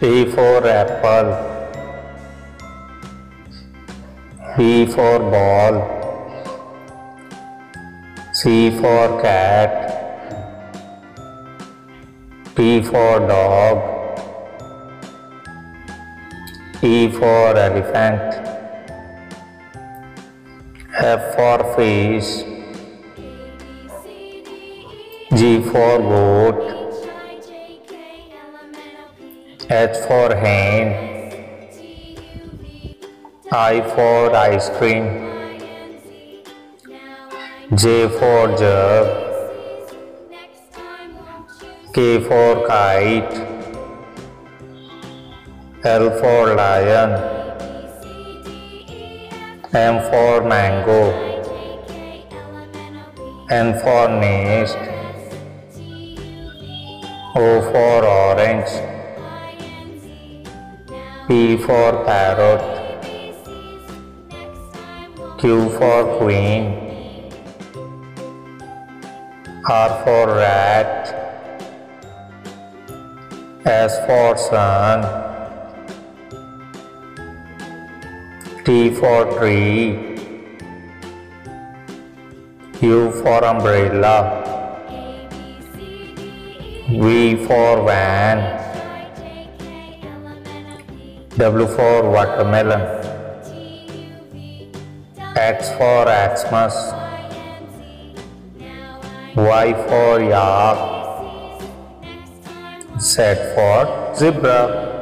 A for apple. B for ball. C for cat. T for dog. E for elephant. F for fish. G for goat. H for hen. I for ice cream. J for jug. K for kite. L for lion. M for mango. N for nest. O for orange. P for parrot. Q for queen. R for rat. S for sun. T for tree. U for umbrella. V for van. W for watermelon. X for Xmas. Y for yak. Z for zebra.